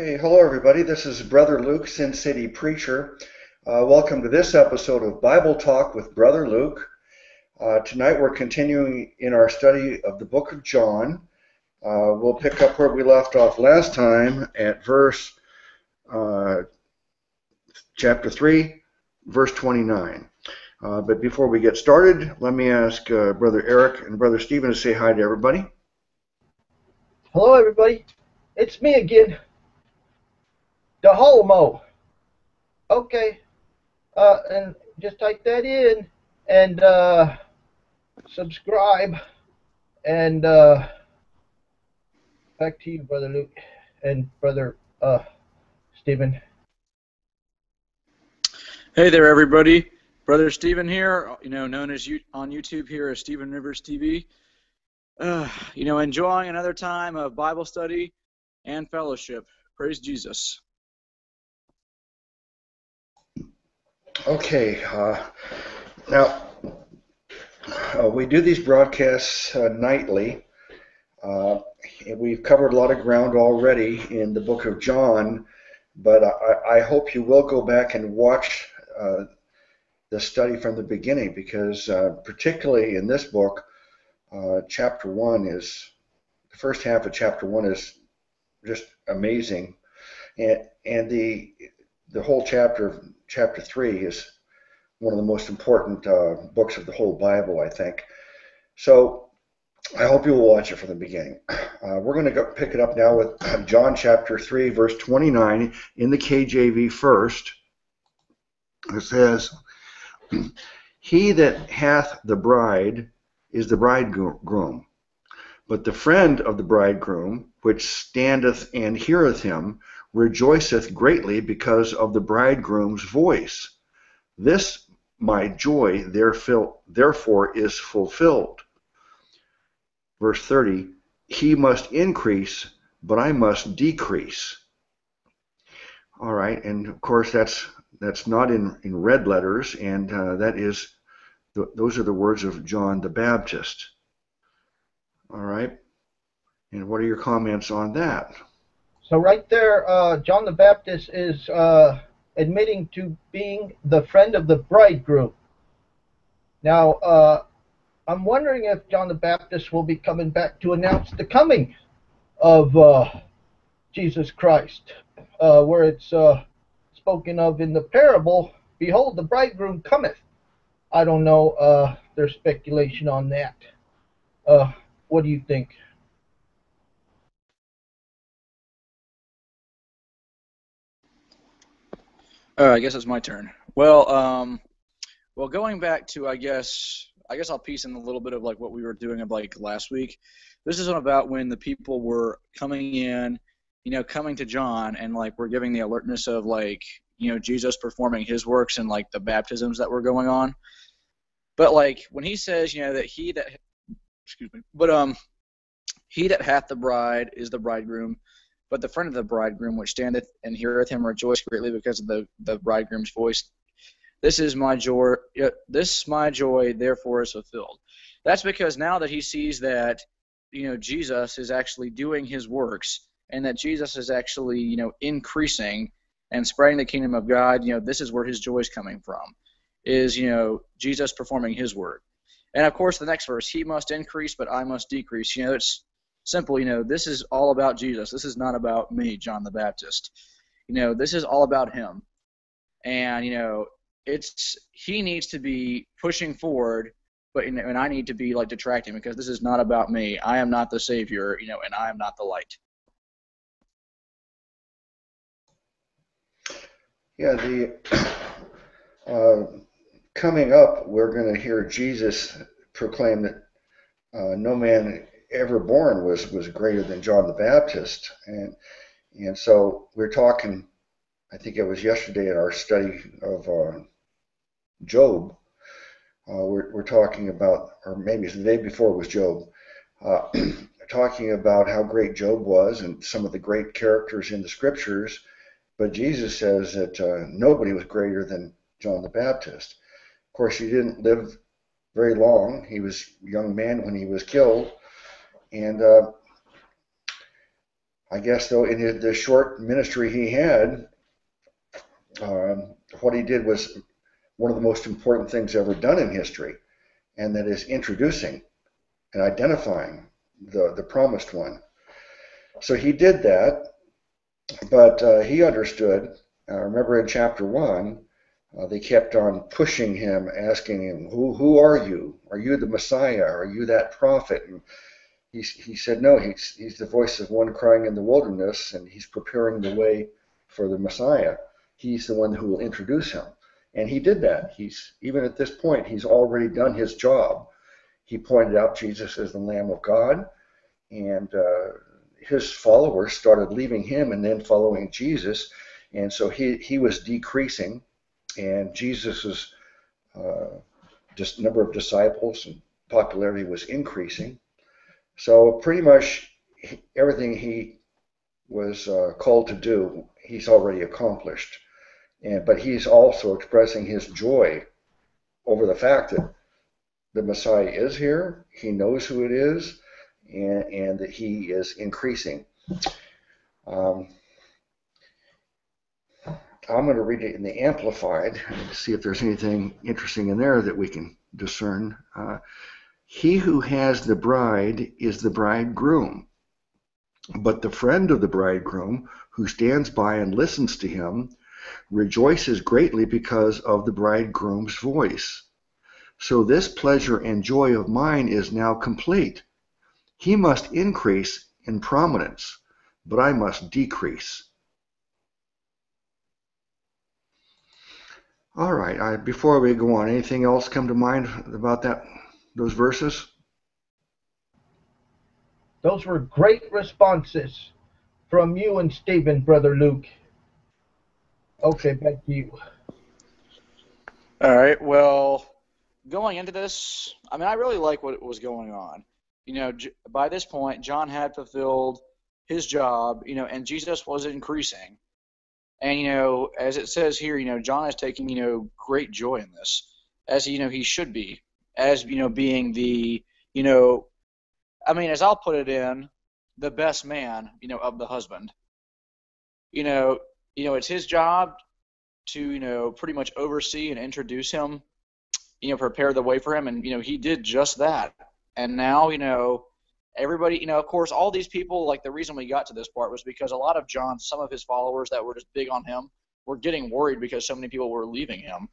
Okay, hello everybody. This is Brother Luke, Sin City Preacher. Uh, welcome to this episode of Bible Talk with Brother Luke. Uh, tonight we're continuing in our study of the book of John. Uh, we'll pick up where we left off last time at verse uh, chapter 3, verse 29. Uh, but before we get started, let me ask uh, Brother Eric and Brother Stephen to say hi to everybody. Hello, everybody. It's me again. The homo. Okay. Uh, and just type that in and uh, subscribe. And uh, back to you, Brother Luke and Brother uh, Stephen. Hey there, everybody. Brother Stephen here, you know, known as you, on YouTube here as Stephen Rivers TV. Uh, you know, enjoying another time of Bible study and fellowship. Praise Jesus. Okay, uh, now uh, we do these broadcasts uh, nightly. Uh, we've covered a lot of ground already in the book of John, but I, I hope you will go back and watch uh, the study from the beginning because, uh, particularly in this book, chapter one is the first half of chapter one is just amazing, and and the the whole chapter chapter 3 is one of the most important uh, books of the whole Bible, I think. So I hope you will watch it from the beginning. Uh, we're going to pick it up now with John chapter 3, verse 29 in the KJV first. It says, He that hath the bride is the bridegroom. But the friend of the bridegroom, which standeth and heareth him, rejoiceth greatly because of the bridegroom's voice. This my joy therefore is fulfilled. Verse 30 He must increase, but I must decrease. All right, and of course that's that's not in, in red letters, and uh, that is those are the words of John the Baptist. All right, and what are your comments on that? So right there, uh, John the Baptist is uh, admitting to being the friend of the bridegroom. Now, uh, I'm wondering if John the Baptist will be coming back to announce the coming of uh, Jesus Christ, uh, where it's uh, spoken of in the parable, "Behold, the bridegroom cometh." I don't know. there's speculation on that. what do you think? Uh, I guess it's my turn. Well, um, well, going back to I guess I guess I'll piece in a little bit of like what we were doing of like last week. This is about when the people were coming in, you know, coming to John and like we're giving the alertness of like you know Jesus performing his works and like the baptisms that were going on. But like when he says, you know, that he that excuse me, but um, he that hath the bride is the bridegroom. But the friend of the bridegroom, which standeth and heareth him, rejoice greatly because of the, the bridegroom's voice. This is my joy. Uh, this my joy, therefore, is fulfilled. That's because now that he sees that, you know, Jesus is actually doing his works, and that Jesus is actually, you know, increasing and spreading the kingdom of God. You know, this is where his joy is coming from, is you know Jesus performing his work. And of course, the next verse, he must increase, but I must decrease. You know, it's simple. You know, this is all about Jesus. This is not about me, John the Baptist. You know, this is all about him. And you know, it's he needs to be pushing forward, but you know, and I need to be like detracting because this is not about me. I am not the savior. You know, and I am not the light. Yeah, the uh, coming up, we're going to hear Jesus proclaim that uh, no man ever born was was greater than John the Baptist, and and so we're talking. I think it was yesterday in our study of uh, Job. Uh, we're, we're talking about, or maybe the day before was Job, uh, talking about how great Job was and some of the great characters in the scriptures. But Jesus says that uh, nobody was greater than John the Baptist. Of course, he didn't live very long. He was a young man when he was killed, and uh, I guess though in his, the short ministry he had, um, what he did was one of the most important things ever done in history, and that is introducing and identifying the, the promised one. So he did that, but uh, he understood. Uh, remember in chapter one, uh, they kept on pushing him, asking him, "Who who are you? Are you the Messiah? Are you that prophet?" And he he said, "No, he's he's the voice of one crying in the wilderness, and he's preparing the way for the Messiah. He's the one who will introduce him." And he did that. He's even at this point, he's already done his job. He pointed out Jesus as the Lamb of God, and uh, his followers started leaving him and then following Jesus, and so he he was decreasing and Jesus's uh, number of disciples and popularity was increasing. So pretty much everything he was uh, called to do, he's already accomplished. And but he's also expressing his joy over the fact that the Messiah is here. He knows who it is, and, and that he is increasing. Um, I'm going to read it in the Amplified see if there's anything interesting in there that we can discern. Uh, he who has the bride is the bridegroom, but the friend of the bridegroom, who stands by and listens to him, rejoices greatly because of the bridegroom's voice. So this pleasure and joy of mine is now complete. He must increase in prominence, but I must decrease. All right. I, before we go on, anything else come to mind about that those verses? Those were great responses from you and Stephen, brother Luke. Okay, back to you. All right. Well, going into this, I mean, I really like what was going on. You know, by this point, John had fulfilled his job. You know, and Jesus was increasing. And you know, as it says here, you know, John is taking you know great joy in this, as you know he should be, as you know being the you know, I mean, as I'll put it in, the best man, you know, of the husband. You know, you know, it's his job to you know pretty much oversee and introduce him, you know, prepare the way for him, and you know he did just that. And now you know everybody, you know, of course, all these people, like the reason we got to this part was because a lot of John, some of his followers that were just big on him, were getting worried because so many people were leaving him.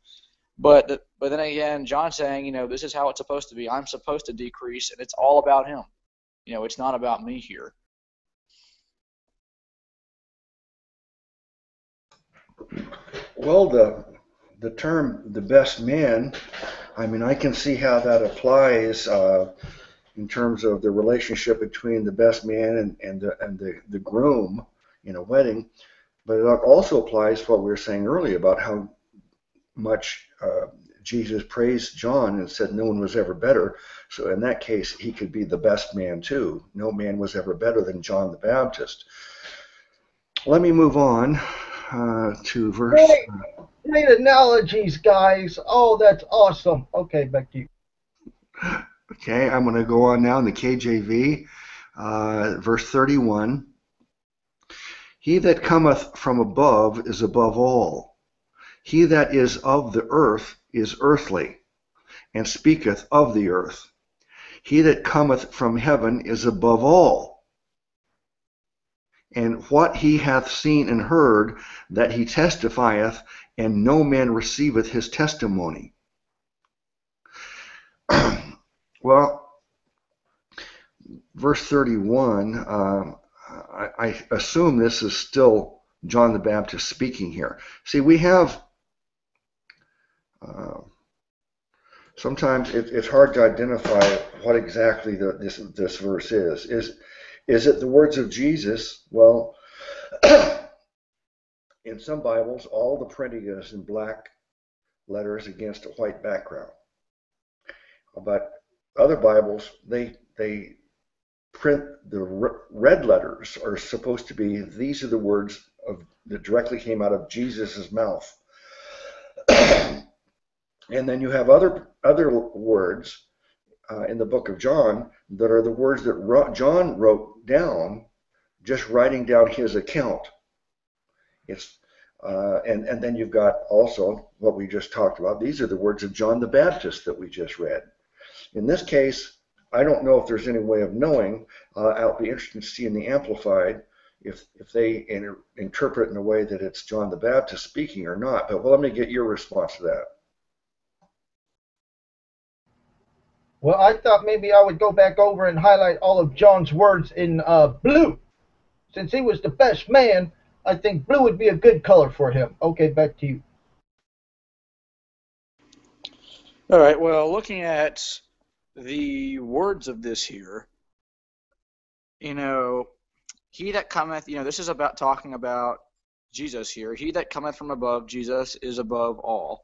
But but then again, John saying, you know, this is how it's supposed to be. I'm supposed to decrease, and it's all about him. You know, it's not about me here. Well, the the term "the best man," I mean, I can see how that applies. Uh, in terms of the relationship between the best man and, and, the, and the, the groom in a wedding. But it also applies to what we were saying earlier about how much uh, Jesus praised John and said no one was ever better. So in that case, he could be the best man too. No man was ever better than John the Baptist. Let me move on uh, to verse. Great, great analogies, guys. Oh, that's awesome. Okay, back to you. Okay, I'm going to go on now in the KJV, uh, verse 31. He that cometh from above is above all. He that is of the earth is earthly, and speaketh of the earth. He that cometh from heaven is above all. And what he hath seen and heard, that he testifieth, and no man receiveth his testimony. Well, verse 31, uh, I, I, assume this is still John the Baptist speaking here. See, we have. Uh, sometimes it, it's hard to identify what exactly the, this this verse is. Is is it the words of Jesus? Well, in some Bibles, all the printing is in black letters against a white background. But other Bibles, they they print the red letters are supposed to be these are the words of that directly came out of Jesus's mouth. and then you have other other words uh, in the book of John that are the words that John wrote down just writing down his account. It's uh, and and then you've got also what we just talked about. These are the words of John the Baptist that we just read. In this case, I don't know if there's any way of knowing. Uh, I'll be interested to see in the Amplified if if they inter interpret in a way that it's John the Baptist speaking or not. But well, let me get your response to that. Well, I thought maybe I would go back over and highlight all of John's words in uh, blue. Since he was the best man, I think blue would be a good color for him. Okay, back to you. All right. Well, looking at the words of this here, you know, he that cometh, you know, this is about talking about Jesus here. He that cometh from above, Jesus, is above all.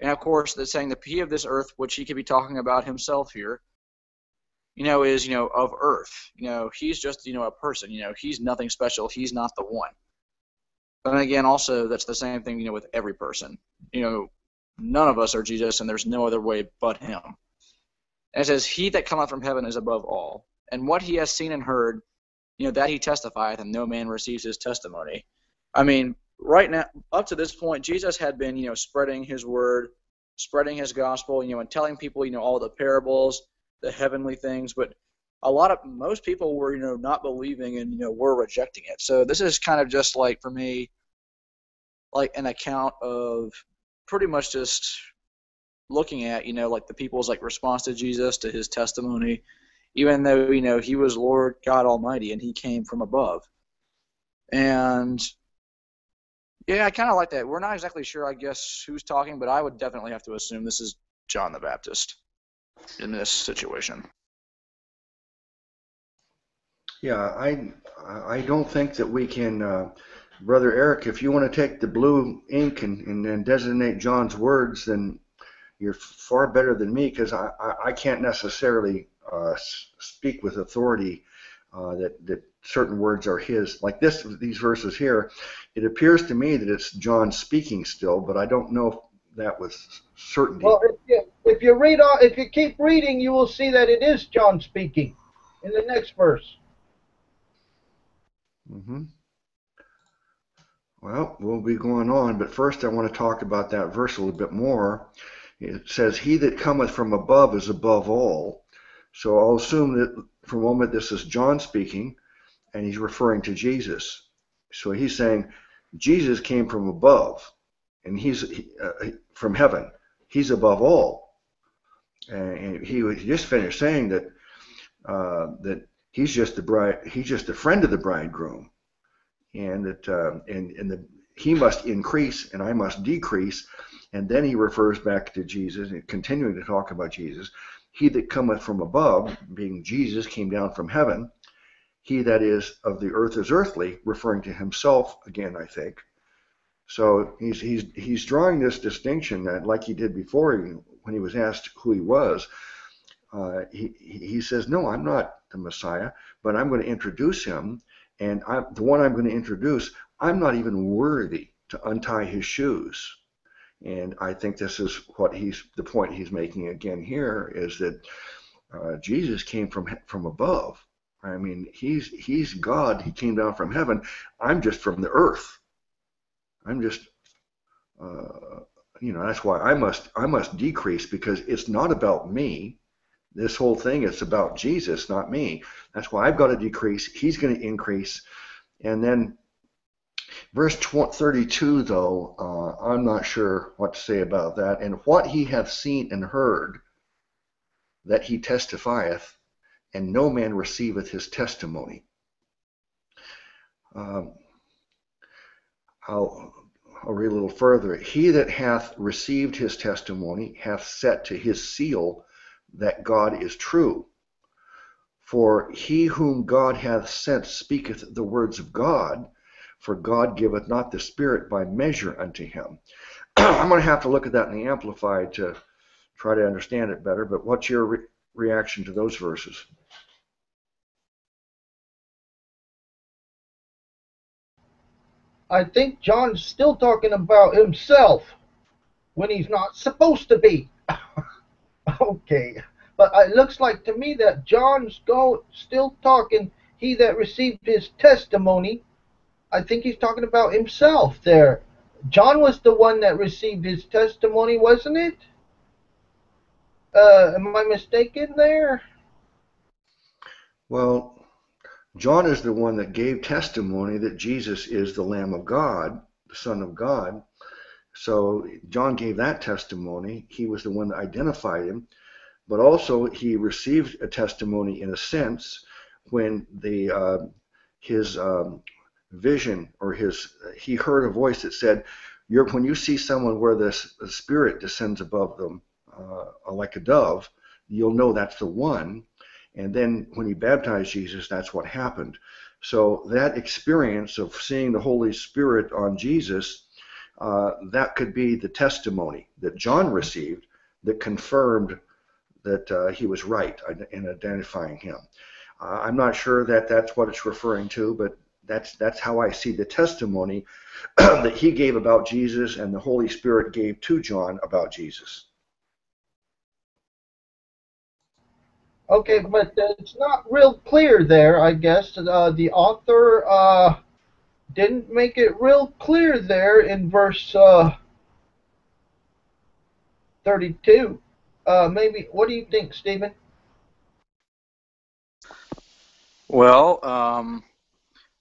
And of course, that's saying the P of this earth, which he could be talking about himself here, you know, is, you know, of earth. You know, he's just, you know, a person. You know, he's nothing special. He's not the one. But again, also, that's the same thing, you know, with every person. You know, none of us are Jesus, and there's no other way but him. And it says, He that cometh from heaven is above all. And what he has seen and heard, you know, that he testifieth, and no man receives his testimony. I mean, right now, up to this point, Jesus had been, you know, spreading his word, spreading his gospel, you know, and telling people, you know, all the parables, the heavenly things, but a lot of most people were, you know, not believing and you know were rejecting it. So this is kind of just like for me, like an account of pretty much just looking at, you know, like the people's like response to Jesus, to his testimony, even though you know he was Lord God Almighty and he came from above, and yeah, I kind of like that. We're not exactly sure, I guess, who's talking, but I would definitely have to assume this is John the Baptist in this situation. Yeah, I I don't think that we can, uh, brother Eric. If you want to take the blue ink and, and, and designate John's words, then you're far better than me because I, I, I can't necessarily uh, speak with authority uh, that that certain words are his. Like this, these verses here, it appears to me that it's John speaking still, but I don't know if that was certainty. Well, if you, if you read all, if you keep reading, you will see that it is John speaking in the next verse. Mm-hmm. Well, we'll be going on, but first I want to talk about that verse a little bit more. It says, He that cometh from above is above all. So I'll assume that for a moment this is John speaking, and he's referring to Jesus. So he's saying, Jesus came from above, and he's uh, from heaven. He's above all. And he, just finished saying that uh, that he's just the bride he's just a friend of the bridegroom and that uh, and and the he must increase and I must decrease and then he refers back to Jesus and continuing to talk about Jesus he that cometh from above being Jesus came down from heaven he that is of the earth is earthly referring to himself again I think so he's he's he's drawing this distinction that like he did before when he was asked who he was uh, he, he says, No, I'm not the Messiah, but I'm going to introduce him. And I, the one I'm going to introduce, I'm not even worthy to untie his shoes. And I think this is what he's the point he's making again here is that uh, Jesus came from from above. I mean, he's he's God. He came down from heaven. I'm just from the earth. I'm just, uh, you know, that's why I must I must decrease because it's not about me. This whole thing is about Jesus, not me. That's why I've got to decrease. He's going to increase. And then verse 32, though, uh, I'm not sure what to say about that. And what he hath seen and heard, that he testifieth, and no man receiveth his testimony. Um, I'll, I'll read a little further. He that hath received his testimony hath set to his seal that God is true. For he whom God hath sent speaketh the words of God, for God giveth not the Spirit by measure unto him. I'm going to have to look at that in the Amplified to try to understand it better, but what's your re reaction to those verses? I think John's still talking about himself when he's not supposed to be. okay. But it looks like to me that John's go still talking he that received his testimony, I think he's talking about himself there. John was the one that received his testimony, wasn't it? Uh, am I mistaken there? Well, John is the one that gave testimony that Jesus is the Lamb of God, the Son of God. So John gave that testimony. He was the one that identified him. But also, he received a testimony in a sense when the uh, his um, vision or his he heard a voice that said, You're, "When you see someone where this Spirit descends above them uh, like a dove, you'll know that's the one." And then when he baptized Jesus, that's what happened. So that experience of seeing the Holy Spirit on Jesus, uh, that could be the testimony that John received that confirmed that uh, he was right in identifying him. Uh, I'm not sure that that's what it's referring to, but that's that's how I see the testimony that he gave about Jesus and the Holy Spirit gave to John about Jesus. Okay, but it's not real clear there, I guess. Uh, the author uh, didn't make it real clear there in verse uh, 32. Uh, maybe, what do you think, Stephen? Well, um,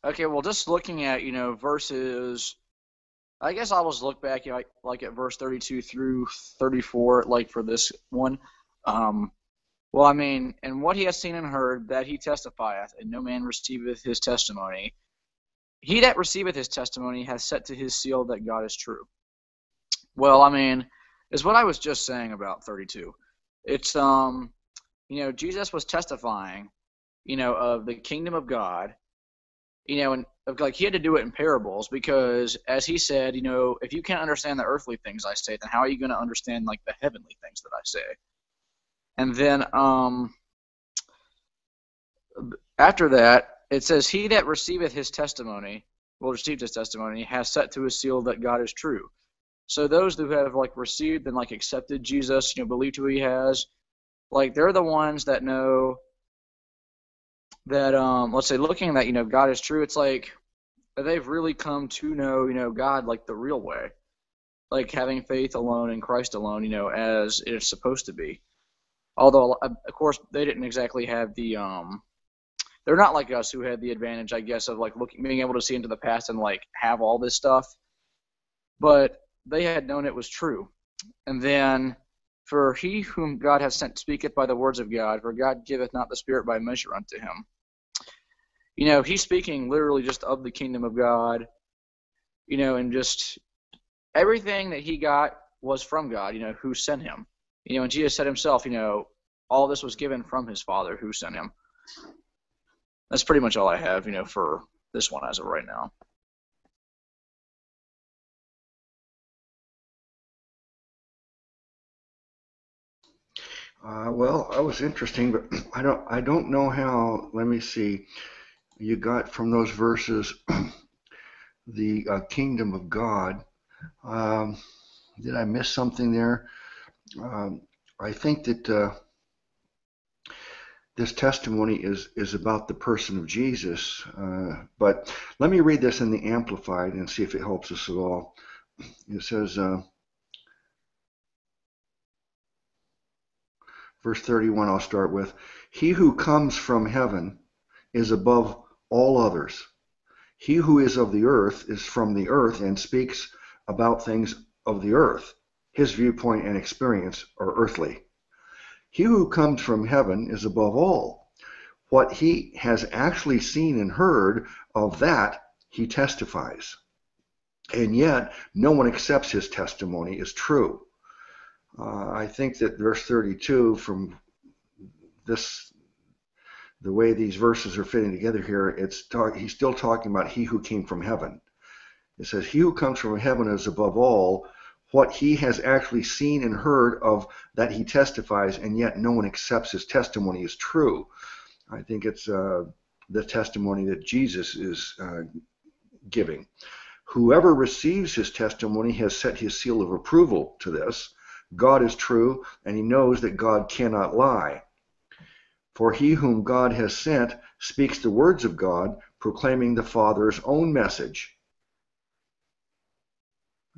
okay, well, just looking at, you know, verses, I guess I was look back, you know, like, at verse 32 through 34, like for this one. Um, well, I mean, and what he has seen and heard, that he testifieth, and no man receiveth his testimony. He that receiveth his testimony has set to his seal that God is true. Well, I mean, is what I was just saying about 32. It's um, you know, Jesus was testifying, you know, of the kingdom of God, you know, and like he had to do it in parables because, as he said, you know, if you can't understand the earthly things I say, then how are you going to understand like the heavenly things that I say? And then um, after that, it says, He that receiveth his testimony, will receive his testimony, has set to his seal that God is true. So those who have like received and like accepted Jesus, you know, believed who he has, like they're the ones that know that um let's say looking that, you know, God is true, it's like they've really come to know, you know, God like the real way. Like having faith alone in Christ alone, you know, as it's supposed to be. Although of course they didn't exactly have the um they're not like us who had the advantage i guess of like looking being able to see into the past and like have all this stuff. But they had known it was true. And then for he whom god hath sent speaketh by the words of god for god giveth not the spirit by measure unto him you know he's speaking literally just of the kingdom of god you know and just everything that he got was from god you know who sent him you know, and Jesus said himself, you know, all this was given from his Father who sent him. That's pretty much all I have, you know, for this one as of right now. Uh, well, that was interesting, but I don't I don't know how. Let me see. You got from those verses the uh, kingdom of God. Um, did I miss something there? um, I think that uh, this testimony is is about the person of Jesus. Uh, but let me read this in the Amplified and see if it helps us at all. It says, uh, verse 31. I'll start with: He who comes from heaven is above all others. He who is of the earth is from the earth and speaks about things of the earth his viewpoint and experience are earthly. He who comes from heaven is above all. What he has actually seen and heard, of that he testifies. And yet, no one accepts his testimony as true. Uh, I think that verse 32, from this, the way these verses are fitting together here, it's talk, he's still talking about he who came from heaven. It says, He who comes from heaven is above all what he has actually seen and heard of that he testifies, and yet no one accepts his testimony as true. I think it's uh, the testimony that Jesus is uh, giving. Whoever receives his testimony has set his seal of approval to this. God is true, and he knows that God cannot lie. For he whom God has sent speaks the words of God, proclaiming the Father's own message.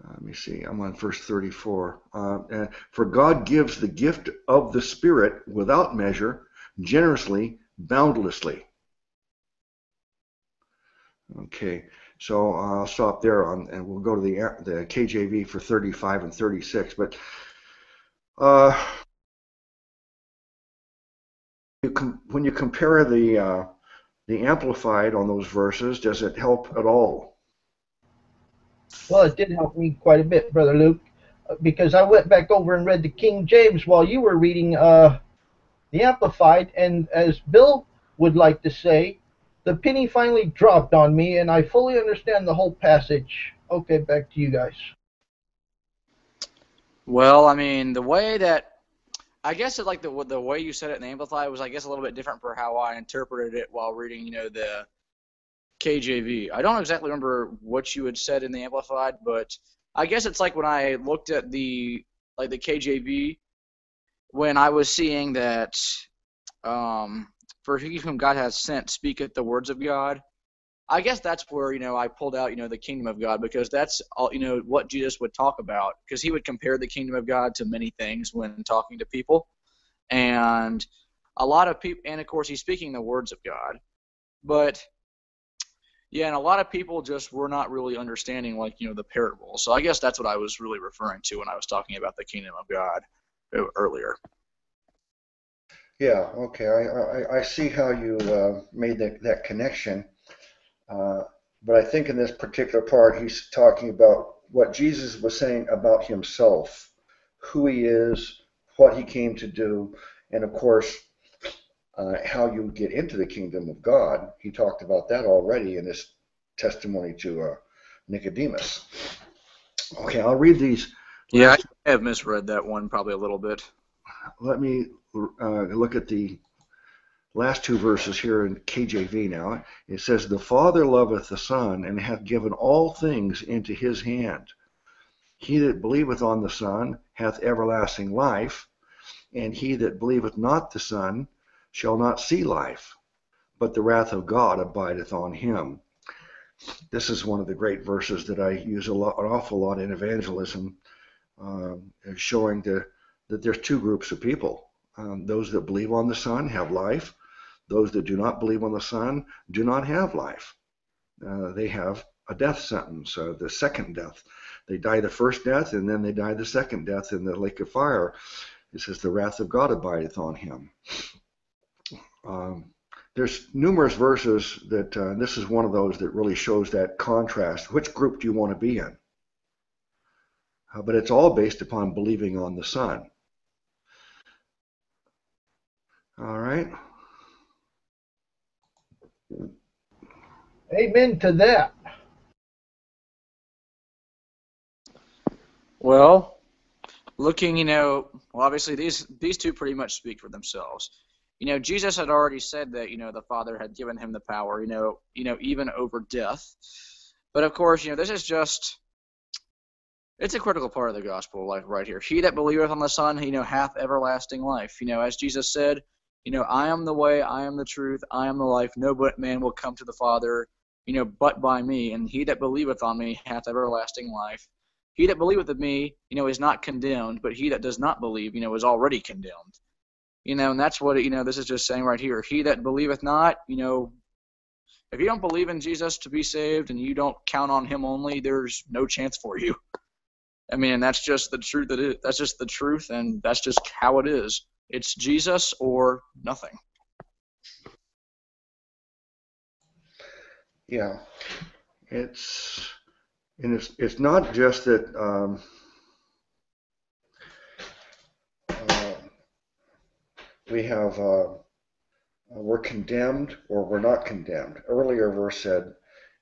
Uh, let me see, I'm on verse 34. Uh, for God gives the gift of the Spirit without measure, generously, boundlessly. Okay, so I'll stop there on, and we'll go to the the KJV for 35 and 36. But uh, you when you compare the uh, the amplified on those verses, does it help at all? Well, it did help me quite a bit, brother Luke, uh, because I went back over and read the King James while you were reading uh, the amplified, and as Bill would like to say, the penny finally dropped on me, and I fully understand the whole passage. Okay, back to you guys. Well, I mean, the way that I guess it like the the way you said it in the Amplified was I guess a little bit different for how I interpreted it while reading, you know, the KJV. I don't exactly remember what you had said in the Amplified, but I guess it's like when I looked at the like the KJV when I was seeing that um, for he whom God has sent speaketh the words of God. I guess that's where you know I pulled out you know the kingdom of God because that's all you know what Jesus would talk about because he would compare the kingdom of God to many things when talking to people, and a lot of people and of course he's speaking the words of God, but yeah, and a lot of people just were not really understanding like you know the parables. So I guess that's what I was really referring to when I was talking about the kingdom of God earlier. Yeah, okay. I, I, I see how you uh, made that, that connection. Uh, but I think in this particular part, he's talking about what Jesus was saying about himself, who he is, what he came to do, and of course, uh, how you get into the kingdom of God. He talked about that already in his testimony to uh, Nicodemus. Okay, I'll read these. Yeah, I have misread that one probably a little bit. Let me uh, look at the last two verses here in KJV now. It says, The Father loveth the Son, and hath given all things into his hand. He that believeth on the Son hath everlasting life, and he that believeth not the Son shall not see life, but the wrath of God abideth on him. This is one of the great verses that I use a lot, an awful lot in evangelism, um, showing the, that there's two groups of people um, those that believe on the Son have life. Those that do not believe on the Son do not have life. Uh, they have a death sentence, uh, the second death. They die the first death, and then they die the second death in the lake of fire. It says, The wrath of God abideth on him. Um, there's numerous verses that uh, this is one of those that really shows that contrast. Which group do you want to be in? Uh, but it's all based upon believing on the Son. All right. Amen to that. Well, looking, you know, well, obviously these these two pretty much speak for themselves. You know, Jesus had already said that you know the Father had given him the power, you know, you know, even over death. But of course, you know, this is just it's a critical part of the gospel, like right here. He that believeth on the Son, you know, hath everlasting life. You know, as Jesus said, you know, I am the way, I am the truth, I am the life. No but man will come to the Father, you know, but by me. And he that believeth on me hath everlasting life. He that believeth in me, you know, is not condemned, but he that does not believe, you know, is already condemned. You know, and that's what, you know, this is just saying right here. He that believeth not, you know, if you don't believe in Jesus to be saved and you don't count on him only, there's no chance for you. I mean, that's just the truth. That is, that's just the truth, and that's just how it is. It's Jesus or nothing. Yeah, it's and it's it's not just that um, uh, we have uh, we're condemned or we're not condemned. Earlier verse said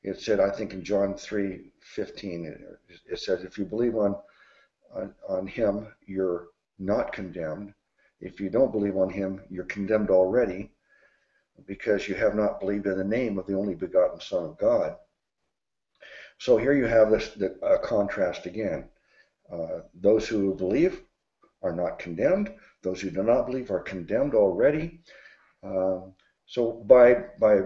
it said I think in John three fifteen it, it says if you believe on, on on him you're not condemned if you don't believe on him, you're condemned already because you have not believed in the name of the only begotten Son of God. So here you have this the, uh, contrast again. Uh, those who believe are not condemned. Those who do not believe are condemned already. Um, so by by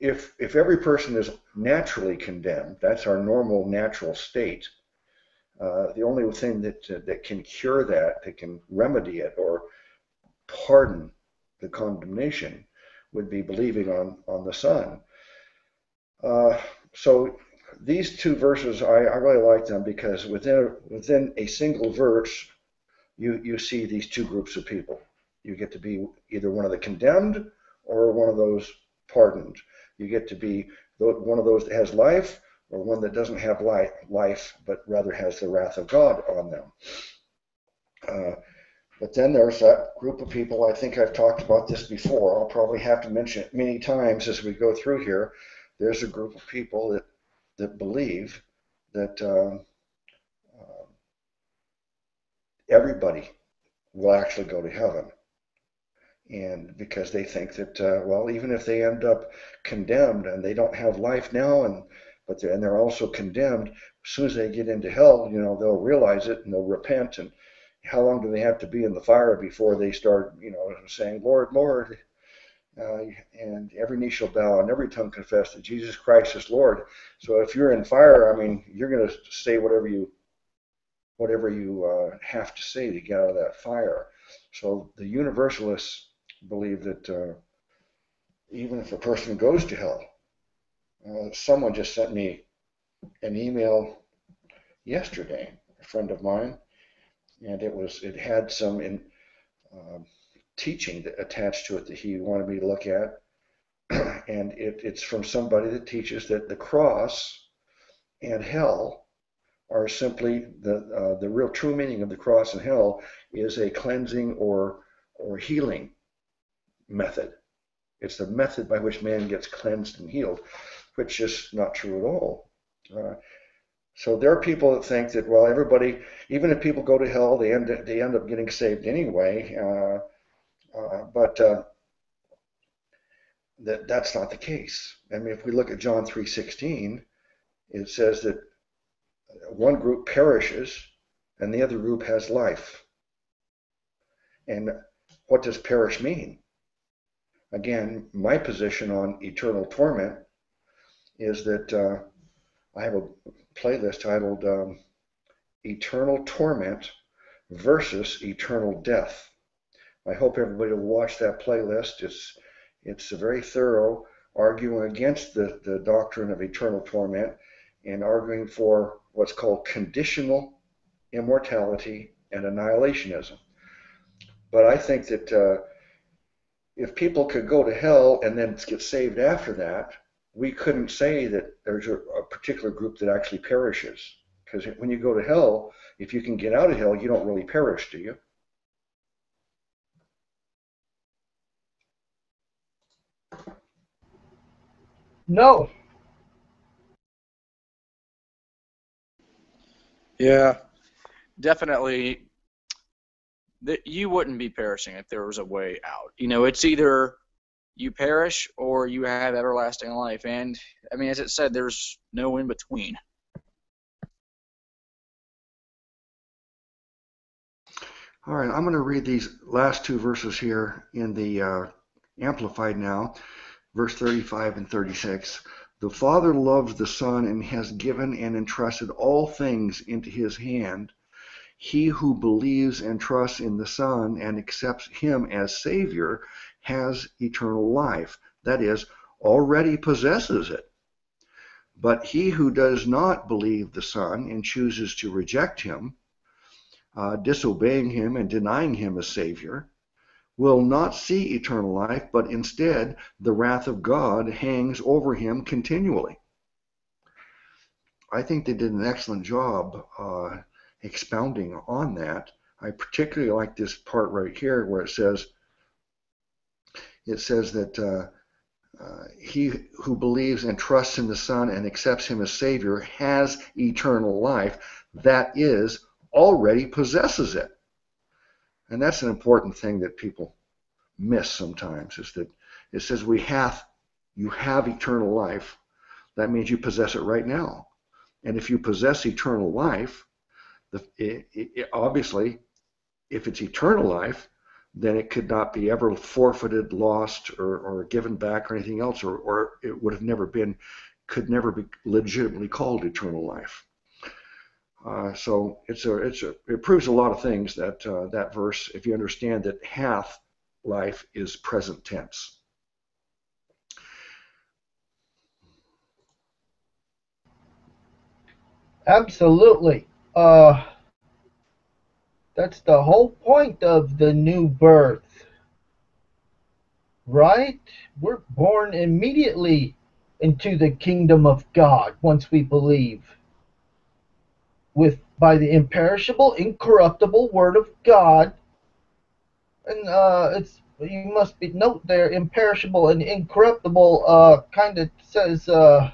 if if every person is naturally condemned, that's our normal natural state. Uh, the only thing that uh, that can cure that, that can remedy it or pardon the condemnation, would be believing on on the Son. Uh, so these two verses, I, I really like them because within within a single verse, you you see these two groups of people. You get to be either one of the condemned or one of those pardoned. You get to be one of those that has life or one that doesn't have life, life but rather has the wrath of God on them. Uh, but then there's that group of people, I think I've talked about this before, I'll probably have to mention it many times as we go through here. There's a group of people that, that believe that uh, uh, everybody will actually go to heaven and because they think that uh, well even if they end up condemned and they don't have life now and but they're, and they're also condemned. As soon as they get into hell you know they'll realize it and they'll repent. And how long do they have to be in the fire before they start you know saying lord lord? Uh, and every knee shall bow and every tongue confess that jesus christ is lord. So if you're in fire i mean you're going to say whatever you whatever you uh, have to say to get out of that fire. So the universalists believe that uh, even if a person goes to hell, uh, someone just sent me an email yesterday, a friend of mine, and it was it had some in, uh, teaching that attached to it that he wanted me to look at, and it, it's from somebody that teaches that the cross and hell are simply the uh, the real true meaning of the cross and hell is a cleansing or or healing method. It's the method by which man gets cleansed and healed, which is not true at all. Uh, so there are people that think that well, everybody, even if people go to hell, they end they end up getting saved anyway. Uh, uh, but uh, that that's not the case. I mean, if we look at John 3:16, it says that one group perishes and the other group has life. And what does perish mean? again, my position on eternal torment is that uh, I have a playlist titled um, Eternal Torment versus Eternal Death. I hope everybody will watch that playlist. It's it's a very thorough, arguing against the, the doctrine of eternal torment and arguing for what's called conditional immortality and annihilationism. But I think that uh, if people could go to hell and then get saved after that, we couldn't say that there's a, a particular group that actually perishes. Because when you go to hell, if you can get out of hell, you don't really perish, do you? No. Yeah, definitely that you wouldn't be perishing if there was a way out. You know, it's either you perish or you have everlasting life. And I mean, as it said, there's no in between. All right, I'm going to read these last two verses here in the uh, Amplified now, verse 35 and 36. The Father loves the Son and has given and entrusted all things into his hand. He who believes and trusts in the Son and accepts him as Savior has eternal life. That is, already possesses it. But he who does not believe the Son and chooses to reject him, uh, disobeying him and denying him as Savior, will not see eternal life, but instead the wrath of God hangs over him continually. I think they did an excellent job uh, expounding on that. I particularly like this part right here where it says, it says that uh, uh, he who believes and trusts in the Son and accepts him as Savior has eternal life. That is, already possesses it. And that's an important thing that people miss sometimes is that it says we have, you have eternal life. That means you possess it right now. And if you possess eternal life, the, it, it, obviously, if it's eternal life, then it could not be ever forfeited, lost, or, or given back or anything else, or, or it would have never been, could never be legitimately called eternal life. Uh, so it's a, it's a, it proves a lot of things that uh, that verse, if you understand that hath life is present tense. Absolutely. Uh, that's the whole point of the new birth. Right? We're born immediately into the kingdom of God once we believe. With by the imperishable, incorruptible word of God. And uh, it's you must be note there imperishable and incorruptible uh, kind of says uh,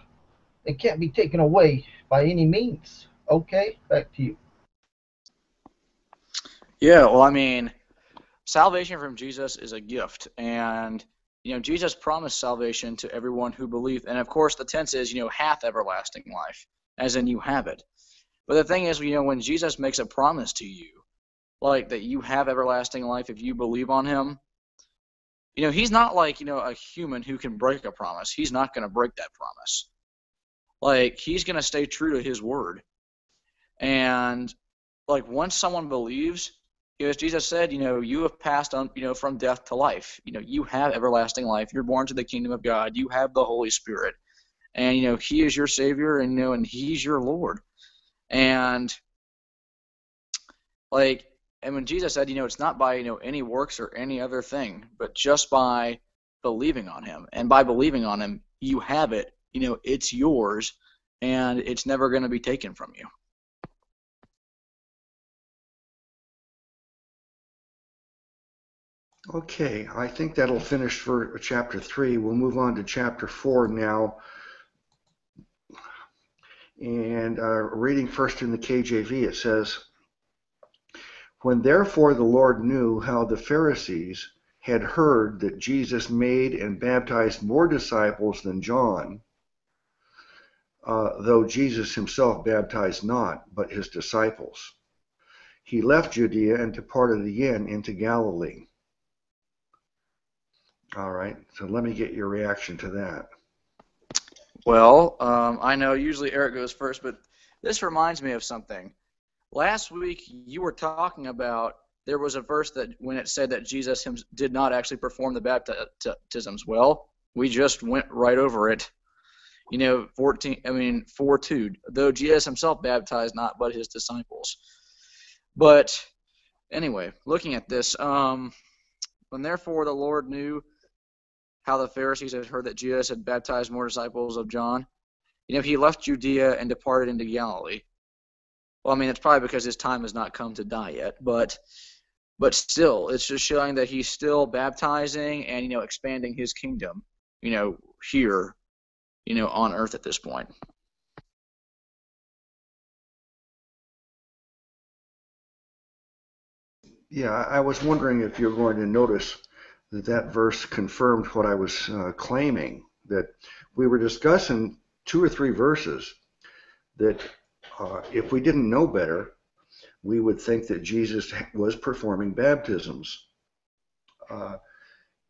it can't be taken away by any means. Okay, back to you. Yeah, well, I mean, salvation from Jesus is a gift, and you know Jesus promised salvation to everyone who believes, and of course the tense is you know hath everlasting life, as in you have it. But the thing is, you know, when Jesus makes a promise to you, like that you have everlasting life if you believe on Him, you know, He's not like you know a human who can break a promise. He's not going to break that promise. Like He's going to stay true to His word, and like once someone believes you know, as Jesus said, you know, you have passed on, you know, from death to life. You know, you have everlasting life. You're born to the kingdom of God. You have the Holy Spirit, and you know, He is your Savior, and you know, and He's your Lord. And like, and when Jesus said, you know, it's not by you know any works or any other thing, but just by believing on Him, and by believing on Him, you have it. You know, it's yours, and it's never going to be taken from you. Okay, I think that'll finish for chapter three. We'll move on to chapter four now. And uh, reading first in the KJV, it says, When therefore the Lord knew how the Pharisees had heard that Jesus made and baptized more disciples than John, uh, though Jesus himself baptized not, but his disciples, he left Judea and departed again into Galilee. All right. So let me get your reaction to that. Well, um, I know usually Eric goes first, but this reminds me of something. Last week you were talking about there was a verse that when it said that Jesus did not actually perform the baptisms. Well, we just went right over it. You know, 14. I mean, 4 2. Though Jesus himself baptized not, but his disciples. But anyway, looking at this, um, when therefore the Lord knew how the Pharisees had heard that Jesus had baptized more disciples of John. You know, he left Judea and departed into Galilee. Well, I mean, it's probably because his time has not come to die yet, but but still, it's just showing that he's still baptizing and you know expanding his kingdom, you know, here, you know, on earth at this point. Yeah, I was wondering if you're going to notice that that verse confirmed what I was uh, claiming. That we were discussing two or three verses that uh, if we didn't know better, we would think that Jesus was performing baptisms. Uh,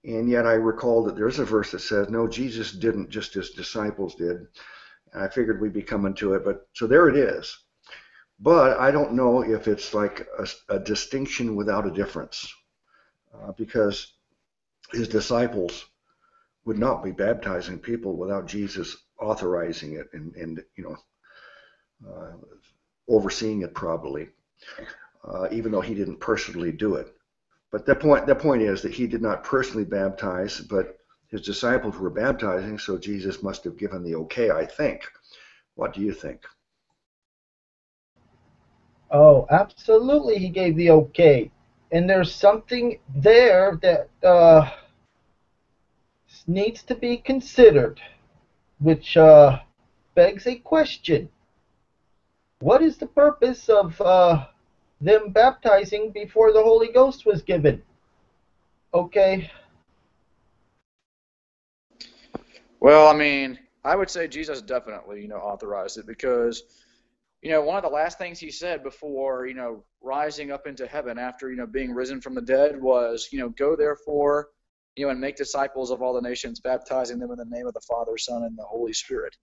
and yet I recall that there's a verse that says, no, Jesus didn't, just his disciples did. And I figured we'd be coming to it, but so there it is. But I don't know if it's like a, a distinction without a difference, uh, because his disciples would not be baptizing people without Jesus authorizing it and, and you know, uh, overseeing it probably, uh, even though he didn't personally do it. But the point, the point is that he did not personally baptize, but his disciples were baptizing, so Jesus must have given the okay, I think. What do you think? Oh, absolutely, he gave the okay and there's something there that uh, needs to be considered, which uh, begs a question. What is the purpose of uh, them baptizing before the Holy Ghost was given? Okay. Well, I mean, I would say Jesus definitely, you know, authorized it because you know, one of the last things he said before, you know, rising up into heaven after, you know, being risen from the dead was, you know, go therefore, you know, and make disciples of all the nations, baptizing them in the name of the Father, Son, and the Holy Spirit.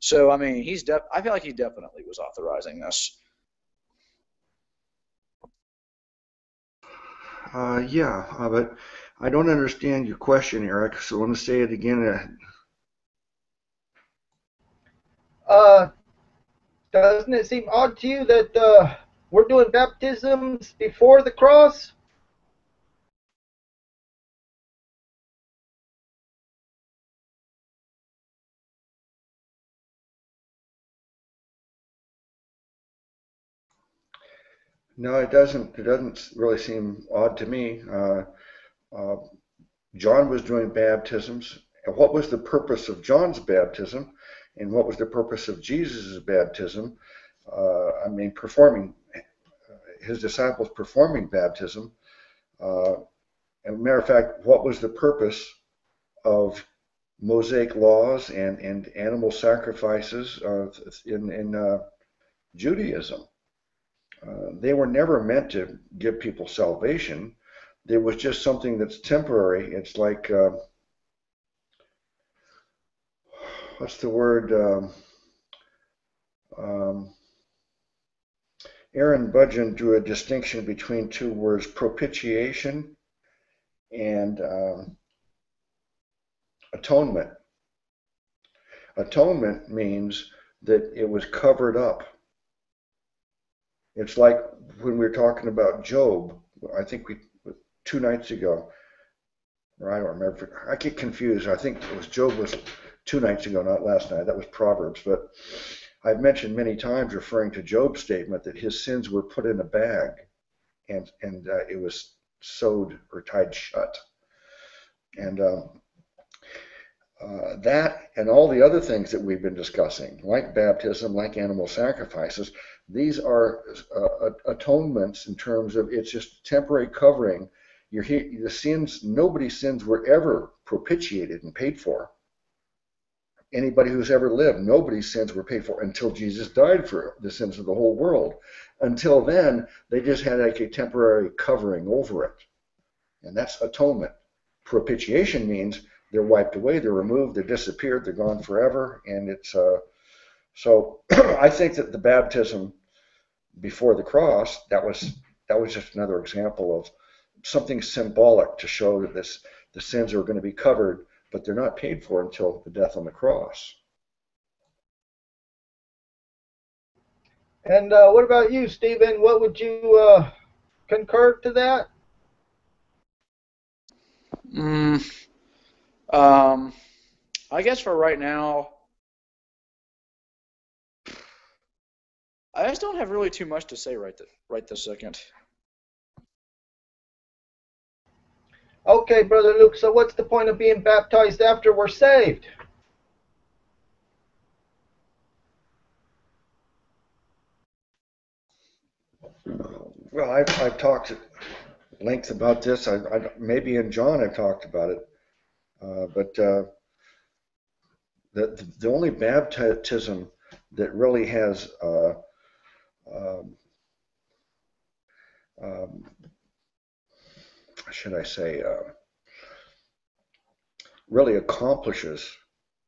So, I mean, he's def- I feel like he definitely was authorizing this. Uh, yeah, uh, but I don't understand your question, Eric. So let me say it again. Uh, doesn't it seem odd to you that uh, we're doing baptisms before the cross? No, it doesn't. It doesn't really seem odd to me. Uh, uh, John was doing baptisms. And what was the purpose of John's baptism? And what was the purpose of Jesus' baptism? Uh, I mean, performing his disciples performing baptism. Uh, as a matter of fact, what was the purpose of Mosaic laws and, and animal sacrifices in, in uh, Judaism? Uh, they were never meant to give people salvation. It was just something that's temporary. It's like, uh, what's the word? Um, um, Aaron Budjen drew a distinction between two words, propitiation and um, atonement. Atonement means that it was covered up it's like when we were talking about Job, I think we two nights ago, or I don't remember. I get confused. I think it was Job was two nights ago, not last night. That was Proverbs. But I've mentioned many times, referring to Job's statement, that his sins were put in a bag, and and uh, it was sewed or tied shut. And um, uh, that and all the other things that we've been discussing, like baptism, like animal sacrifices, these are uh, atonements in terms of it's just temporary covering. Your the sins, nobody's sins were ever propitiated and paid for. Anybody who's ever lived, nobody's sins were paid for until Jesus died for the sins of the whole world. Until then, they just had like a temporary covering over it. And that's atonement. Propitiation means they're wiped away, they're removed, they're disappeared, they're gone forever, and it's uh, so I think that the baptism before the cross, that was that was just another example of something symbolic to show that this the sins are going to be covered, but they're not paid for until the death on the cross. And uh, what about you, Stephen? What would you uh, concur to that? Mm, um, I guess for right now, I just don't have really too much to say right, th- right this second. Okay, Brother Luke, so what's the point of being baptized after we're saved? Well, I've, I've talked at length about this. I, I, maybe in John I've talked about it. Uh, but uh, the, the only baptism that really has uh, um, um, should I say, uh, really accomplishes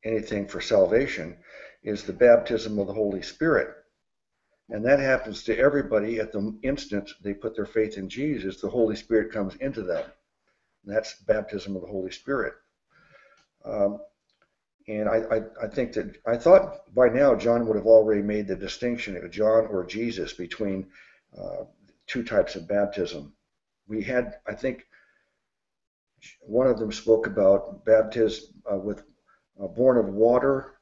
anything for salvation is the baptism of the Holy Spirit. And that happens to everybody at the instant they put their faith in Jesus. The Holy Spirit comes into them. And that's baptism of the Holy Spirit. Um, and I, I, I, think that I thought by now John would have already made the distinction, of John or Jesus, between uh, two types of baptism. We had, I think, one of them spoke about baptism uh, with uh, born of water.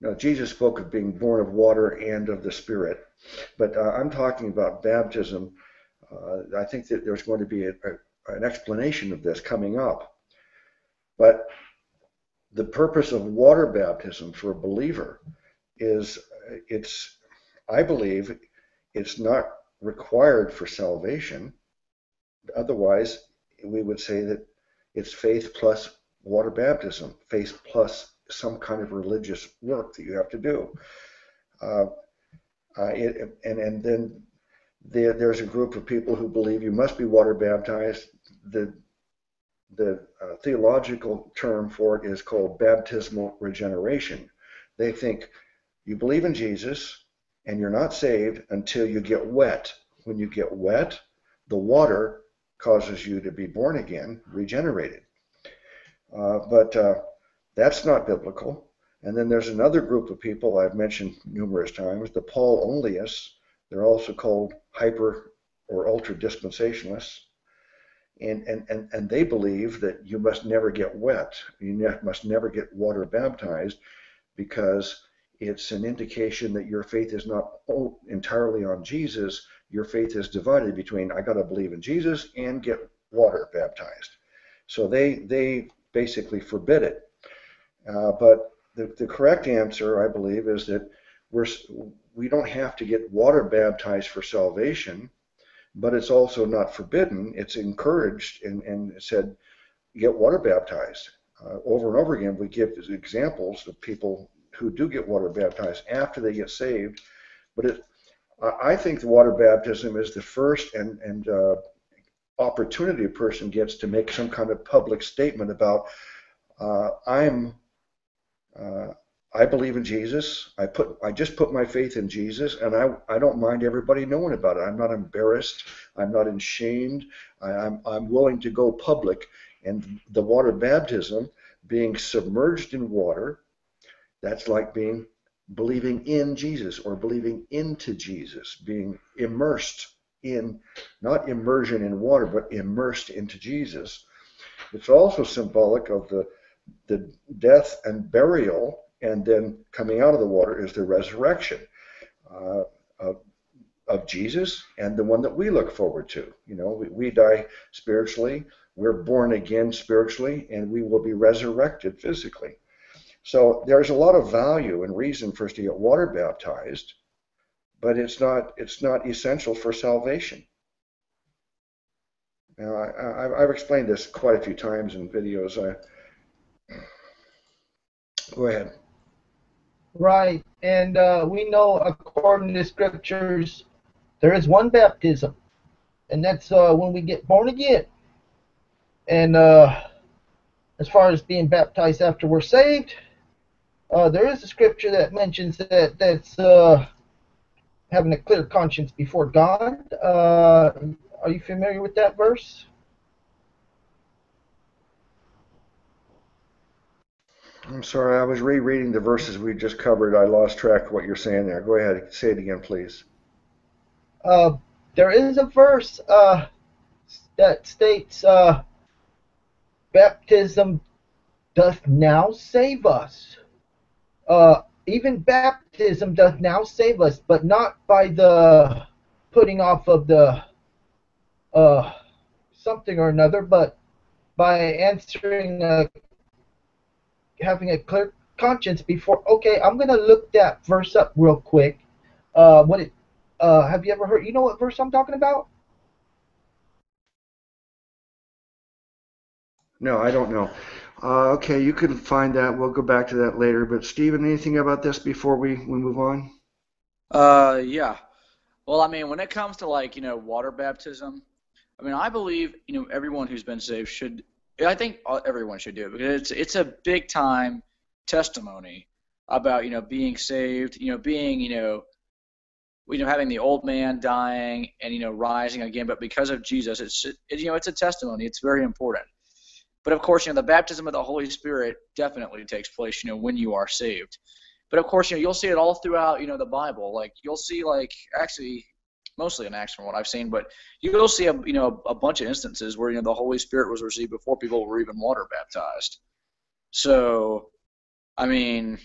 Now, Jesus spoke of being born of water and of the Spirit, but uh, I'm talking about baptism. Uh, I think that there's going to be a, a, an explanation of this coming up. But the purpose of water baptism for a believer is it's I believe it's not required for salvation. Otherwise, we would say that it's faith plus water baptism, faith plus some kind of religious work that you have to do. Uh, Uh, it, and and then there, there's a group of people who believe you must be water baptized. The the uh, theological term for it is called baptismal regeneration. They think you believe in Jesus and you're not saved until you get wet. When you get wet, the water causes you to be born again, regenerated. Uh, but uh, that's not biblical. And then there's another group of people I've mentioned numerous times, the Paul onlyists. They're also called hyper or ultra dispensationalists. And, and, and, and they believe that you must never get wet. You ne must never get water baptized because it's an indication that your faith is not entirely on Jesus. Your faith is divided between I got to believe in Jesus and get water baptized. So they they basically forbid it. Uh, but the, the correct answer, I believe, is that we're we don't have to get water baptized for salvation, but it's also not forbidden. It's encouraged and, and said get water baptized. Uh, over and over again, we give examples of people who do get water baptized after they get saved. But it, I think the water baptism is the first and, and uh, opportunity a person gets to make some kind of public statement about uh, I'm uh, I believe in Jesus. I put I just put my faith in Jesus, and I I don't mind everybody knowing about it. I'm not embarrassed. I'm not ashamed. I, I'm I'm willing to go public. And the water baptism, being submerged in water, that's like being believing in Jesus or believing into Jesus, being immersed in, not immersion in water, but immersed into Jesus. It's also symbolic of the, the death and burial, and then coming out of the water is the resurrection uh, of, of Jesus and the one that we look forward to. You know, we, we die spiritually, we're born again spiritually, and we will be resurrected physically. So there's a lot of value and reason for us to get water baptized, but it's not it's not essential for salvation. Now I, have explained this quite a few times in videos. I, go ahead. Right, and uh, we know according to scriptures, there is one baptism, and that's uh, when we get born again. And uh, as far as being baptized after we're saved, uh, there is a scripture that mentions that that's uh, having a clear conscience before God. Uh, are you familiar with that verse? I'm sorry, I was rereading the verses we just covered. I lost track of what you're saying there. Go ahead, say it again, please. Uh, there is a verse uh, that states, uh, "Baptism doth now save us." Uh, even baptism doth now save us, but not by the putting off of the uh, something or another, but by answering, uh, having a clear conscience before. Okay, I'm gonna look that verse up real quick. Uh, what it? Uh, have you ever heard? You know what verse I'm talking about? No, I don't know. Uh, okay, you can find that. We'll go back to that later. But Stephen, anything about this before we, we move on? Uh, yeah. Well, I mean, when it comes to like you know water baptism, I mean, I believe you know everyone who's been saved should. I think everyone should do it because it's it's a big time testimony about you know being saved, you know being you know you know having the old man dying and you know rising again, but because of Jesus, it's it, you know it's a testimony. It's very important. But of course, you know, the baptism of the Holy Spirit definitely takes place, you know, when you are saved. But of course, you know, you'll see it all throughout, you know, the Bible. Like you'll see, like actually, mostly in Acts from what I've seen, but you'll see, a, you know, a bunch of instances where you know the Holy Spirit was received before people were even water baptized. So, I mean,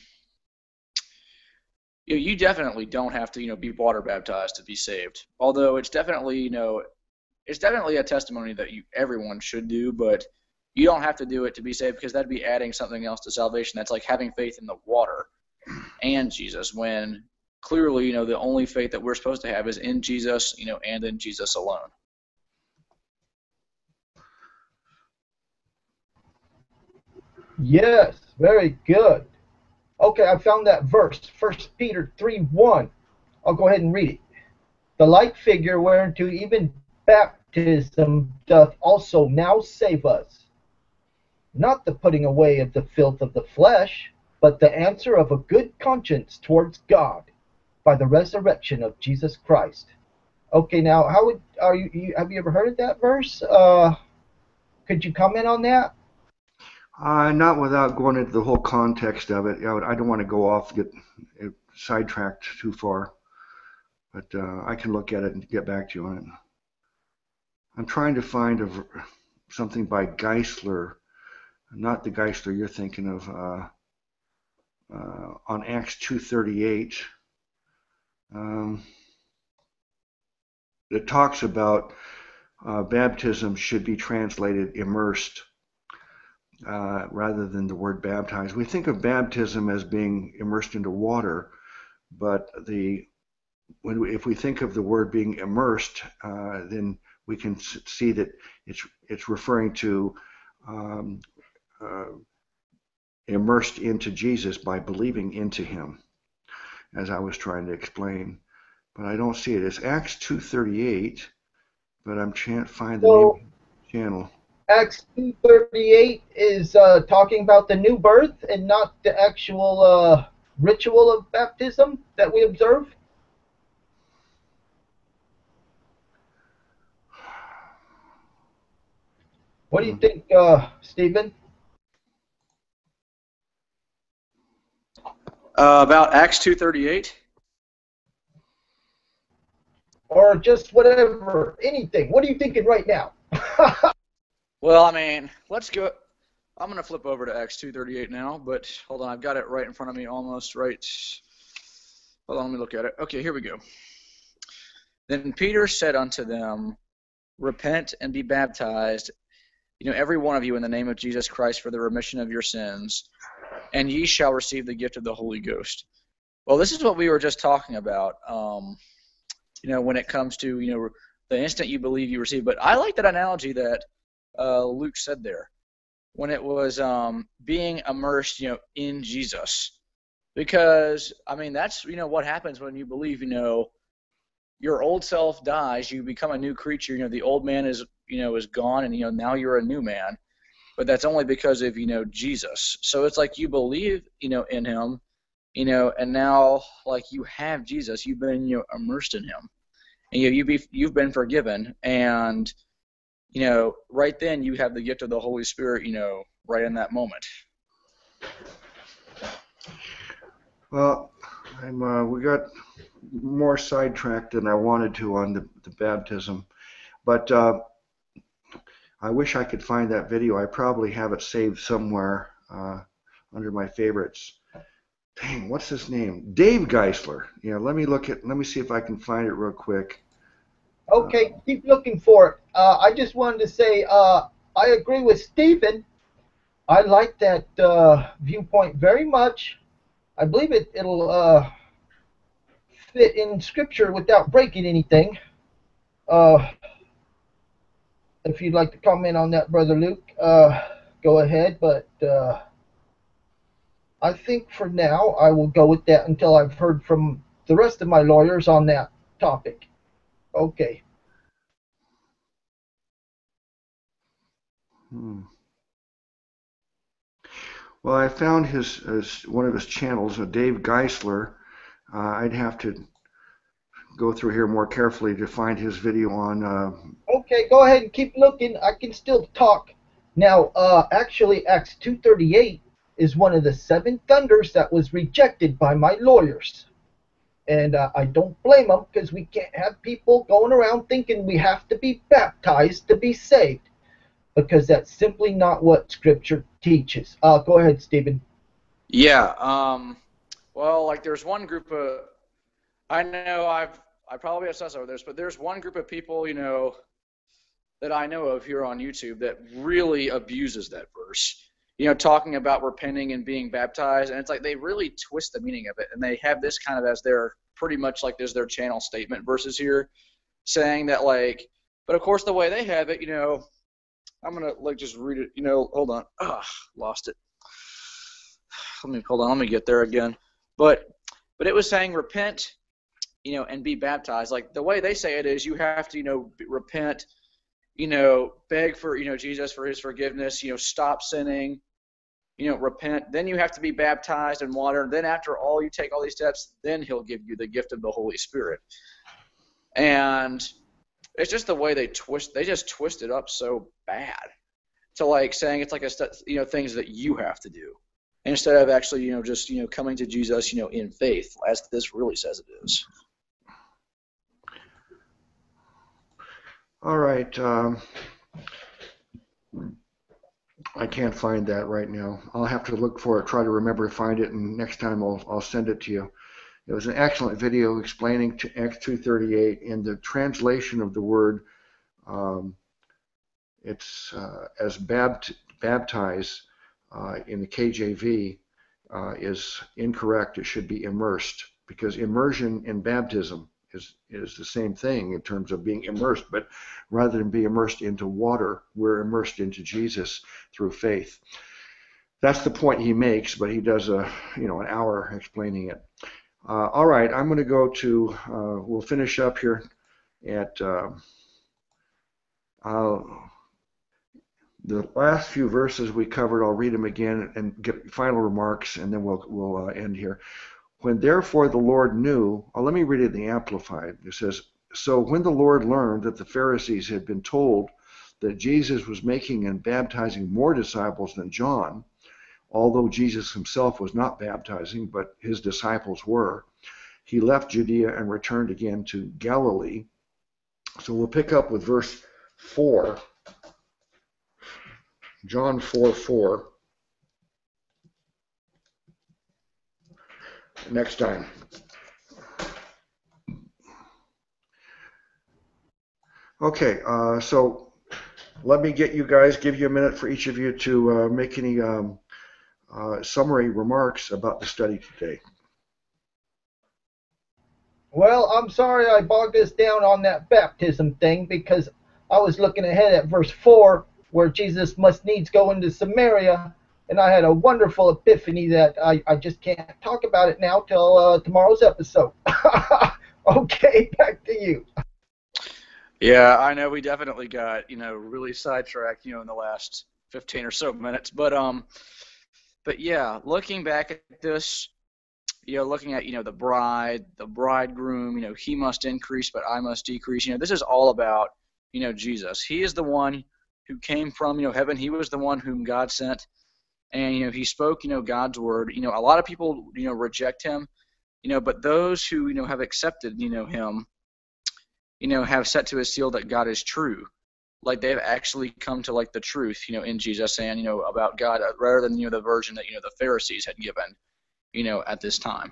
you, know, you definitely don't have to, you know, be water baptized to be saved. Although it's definitely, you know, it's definitely a testimony that you everyone should do, but you don't have to do it to be saved because that'd be adding something else to salvation. That's like having faith in the water and Jesus when clearly, you know, the only faith that we're supposed to have is in Jesus, you know, and in Jesus alone. Yes, very good. Okay, I found that verse, First Peter 3 1. I'll go ahead and read it. The like figure whereunto even baptism doth also now save us, not the putting away of the filth of the flesh, but the answer of a good conscience towards God by the resurrection of Jesus Christ. Okay, now how would are you, you have you ever heard of that verse? Uh, could you comment on that? Uh, not without going into the whole context of it. I don't want to go off get sidetracked too far, but uh, I can look at it and get back to you on it. I'm trying to find a, something by Geisler, not the Geisler you're thinking of, uh, uh, on Acts 2:38. Um, it talks about uh, baptism should be translated immersed uh, rather than the word baptized. We think of baptism as being immersed into water, but the when we, if we think of the word being immersed, uh, then we can see that it's it's referring to um, uh, immersed into Jesus by believing into Him, as I was trying to explain. But I don't see it. It's Acts two thirty eight, but I'm can't find the so, name channel. Acts 2:38 is uh, talking about the new birth and not the actual uh, ritual of baptism that we observe. What do you think, uh, Stephen? Uh, about Acts 2:38. Or just whatever, anything. What are you thinking right now? Well, I mean, let's go. I'm going to flip over to Acts 2:38 now, but hold on, I've got it right in front of me, almost right. Hold on, let me look at it. Okay, here we go. Then Peter said unto them, Repent and be baptized, you know, every one of you in the name of Jesus Christ for the remission of your sins, and ye shall receive the gift of the Holy Ghost. Well, this is what we were just talking about. Um, you know, when it comes to you know the instant you believe you receive. But I like that analogy that uh, Luke said there when it was um, being immersed, you know, in Jesus. Because I mean, that's you know what happens when you believe. You know, your old self dies, you become a new creature. You know, the old man is you know is gone, and you know now you're a new man. But that's only because of you know Jesus. So it's like you believe you know in Him, you know, and now like you have Jesus, you've been you know immersed in Him, and you you be you've been forgiven, and you know, right then you have the gift of the Holy Spirit, you know, right in that moment. Well, I'm, uh, we got more sidetracked than I wanted to on the, the baptism, but uh, I wish I could find that video. I probably have it saved somewhere uh, under my favorites. Dang, what's his name? Dave Geisler. Yeah, let me look at. Let me see if I can find it real quick. Okay, keep looking for it. Uh, I just wanted to say uh, I agree with Stephen. I like that uh, viewpoint very much. I believe it, it'll uh, fit in Scripture without breaking anything. Uh, if you'd like to comment on that, Brother Luke, uh, go ahead. But I think for now I will go with that until I've heard from the rest of my lawyers on that topic. Okay. Hmm. Well, I found his, his, one of his channels, uh, Dave Geisler. Uh, I'd have to go through here more carefully to find his video on. Uh, okay, go ahead and keep looking. I can still talk. Now, uh, actually, Acts 238 is one of the seven thunders that was rejected by my lawyers. And uh, I don't blame them because we can't have people going around thinking we have to be baptized to be saved because that's simply not what Scripture teaches. Uh, go ahead, Stephen. Yeah. Um, well, like there's one group of, I know I've, I probably have said over this, but there's one group of people, you know, that I know of here on YouTube that really abuses that verse. You know, talking about repenting and being baptized, and it's like they really twist the meaning of it, and they have this kind of as their pretty much like as their channel statement verses here, saying that like, but of course the way they have it, you know, I'm gonna like just read it. You know, hold on. Ah, lost it. Let me hold on. Let me get there again. But but it was saying repent you know, and be baptized. Like the way they say it is, you have to, you know, repent, you know, beg for, you know, Jesus for His forgiveness, you know, stop sinning, you know, repent. Then you have to be baptized in water. Then after all, you take all these steps, then He'll give you the gift of the Holy Spirit. And it's just the way they twist. They just twist it up so bad to like saying it's like a you know things that you have to do instead of actually you know just you know coming to Jesus you know in faith as this really says it is. All right. Um, I can't find that right now. I'll have to look for it, try to remember to find it, and next time I'll, I'll send it to you. It was an excellent video explaining to Acts 238 in the translation of the word. Um, it's uh, as bapt baptize uh, in the KJV uh, is incorrect. It should be immersed because immersion in baptism is is the same thing in terms of being immersed, but rather than be immersed into water, we're immersed into Jesus through faith. That's the point he makes, but he does a you know an hour explaining it. Uh, all right, I'm going to go to. Uh, we'll finish up here at. Uh, the last few verses we covered. I'll read them again and get final remarks, and then we'll we'll uh, end here. When therefore the Lord knew, oh, let me read it in the Amplified. It says, So when the Lord learned that the Pharisees had been told that Jesus was making and baptizing more disciples than John, although Jesus himself was not baptizing, but his disciples were, he left Judea and returned again to Galilee. So we'll pick up with verse 4. John 4 4. Next time. Okay, uh, so let me get you guys, give you a minute for each of you to uh, make any um, uh, summary remarks about the study today. Well, I'm sorry I bogged us down on that baptism thing because I was looking ahead at verse 4 where Jesus must needs go into Samaria and I had a wonderful epiphany that I, I just can't talk about it now till uh, tomorrow's episode. okay, back to you. Yeah, I know we definitely got you know really sidetracked you know in the last 15 or so minutes, but um, but yeah, looking back at this, you know, looking at you know the bride, the bridegroom, you know, he must increase, but I must decrease. You know, this is all about you know Jesus. He is the one who came from you know heaven. He was the one whom God sent and you know he spoke you know God's word. You know a lot of people you know reject him, you know, but those who you know have accepted you know him, you know have set to his seal that God is true. Like they've actually come to like the truth, you know, in Jesus and you know about God uh, rather than you know the version that you know the Pharisees had given, you know, at this time.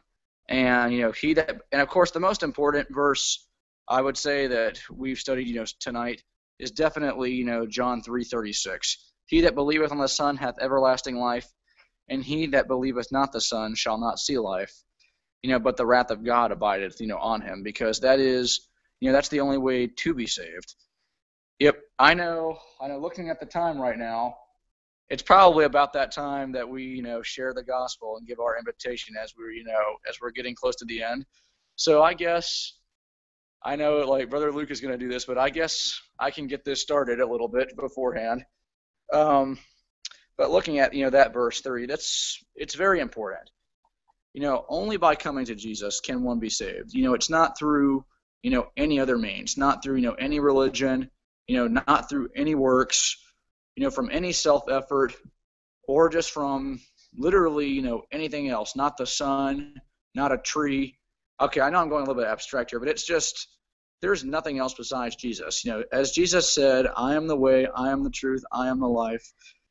And you know he that and of course the most important verse I would say that we've studied you know tonight is definitely you know John 3:36 he that believeth on the Son hath everlasting life, and he that believeth not the Son shall not see life. You know, but the wrath of God abideth, you know, on him, because that is, you know, that's the only way to be saved. Yep, I know. I know. Looking at the time right now, it's probably about that time that we, you know, share the gospel and give our invitation as we're, you know, as we're getting close to the end. So I guess I know, like Brother Luke is going to do this, but I guess I can get this started a little bit beforehand. Um, but looking at you know that verse three, that's it's very important. You know, only by coming to Jesus can one be saved. You know, it's not through you know any other means, not through you know any religion, you know, not through any works, you know, from any self effort, or just from literally you know anything else. Not the sun, not a tree. Okay, I know I'm going a little bit abstract here, but it's just there's nothing else besides Jesus. You know, as Jesus said, I am the way, I am the truth, I am the life,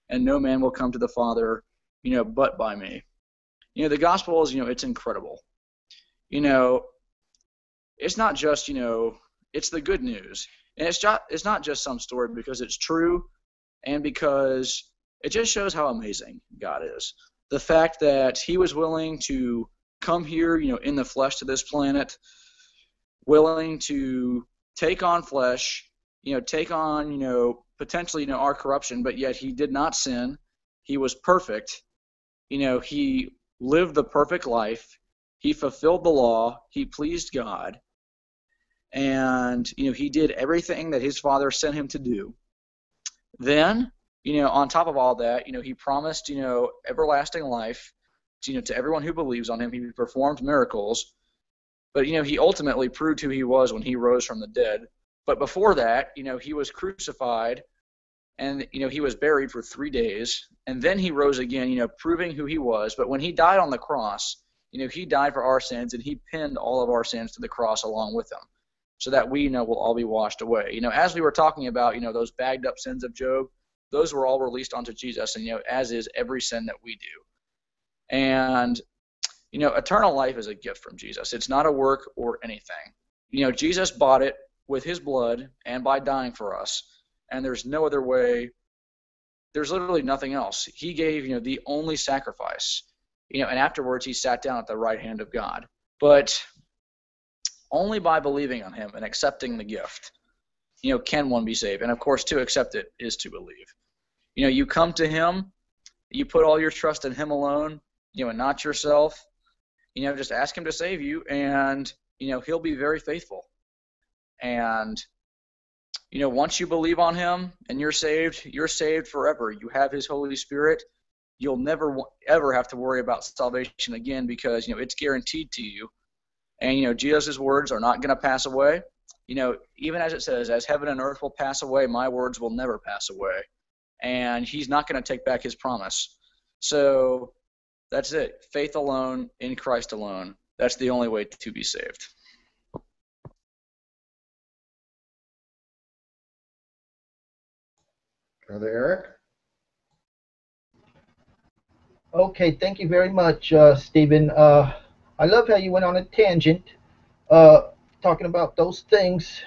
and no man will come to the Father, you know, but by me. You know, the gospel is, you know, it's incredible. You know, it's not just, you know, it's the good news. And it's just it's not just some story because it's true and because it just shows how amazing God is. The fact that he was willing to come here, you know, in the flesh to this planet, willing to take on flesh, you know, take on, you know, potentially, you know, our corruption, but yet he did not sin. He was perfect. You know, he lived the perfect life. He fulfilled the law. He pleased God. and you know he did everything that his father sent him to do. Then, you know, on top of all that, you know, he promised, you know, everlasting life, to, you know, to everyone who believes on him. He performed miracles, but you know, he ultimately proved who he was when he rose from the dead. But before that, you know, he was crucified and you know he was buried for three days. And then he rose again you know proving who he was. But when he died on the cross you know he died for our sins and he pinned all of our sins to the cross along with him so that we you know will all be washed away. You know as we were talking about you know those bagged up sins of job those were all released onto jesus and you know as is every sin that we do. And you know eternal life is a gift from jesus it's not a work or anything you know jesus bought it with his blood and by dying for us and there's no other way. There's literally nothing else. He gave, you know, the only sacrifice, you know, and afterwards he sat down at the right hand of God. But only by believing on him and accepting the gift, you know, can one be saved. And of course, to accept it is to believe. You know, you come to him, you put all your trust in him alone, you know, and not yourself. You know, just ask him to save you, and you know he'll be very faithful. And you know, once you believe on him and you're saved, you're saved forever. You have his Holy Spirit. You'll never ever have to worry about salvation again because, you know, it's guaranteed to you. And, you know, Jesus' words are not going to pass away. You know, even as it says, as heaven and earth will pass away, my words will never pass away. And he's not going to take back his promise. So that's it. Faith alone, in Christ alone. That's the only way to be saved. Brother Eric? Okay, thank you very much, uh, Stephen. Uh, I love how you went on a tangent uh, talking about those things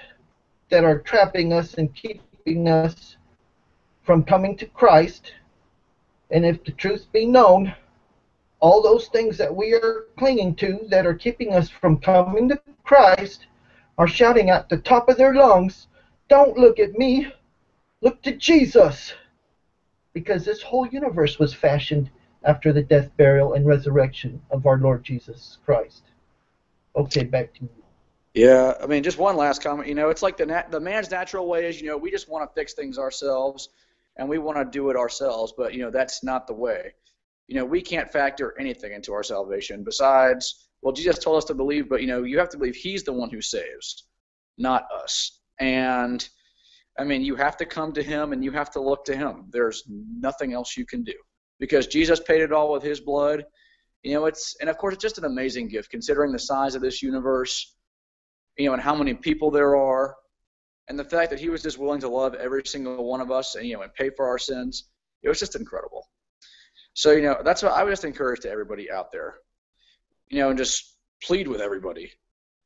that are trapping us and keeping us from coming to Christ. And if the truth be known, all those things that we are clinging to that are keeping us from coming to Christ are shouting at the top of their lungs, Don't look at me, Look to Jesus! Because this whole universe was fashioned after the death, burial, and resurrection of our Lord Jesus Christ. Okay, back to you. Yeah, I mean, just one last comment. You know, it's like the nat- the man's natural way is, you know, we just want to fix things ourselves, and we want to do it ourselves. But you know, that's not the way. You know, we can't factor anything into our salvation besides, well, Jesus told us to believe, but you know, you have to believe He's the one who saves, not us. And I mean, you have to come to him and you have to look to him. There's nothing else you can do because Jesus paid it all with his blood. You know, it's and of course it's just an amazing gift considering the size of this universe, you know, and how many people there are, and the fact that he was just willing to love every single one of us and you know and pay for our sins. It was just incredible. So you know, that's what I would just encourage to everybody out there. You know, and just plead with everybody.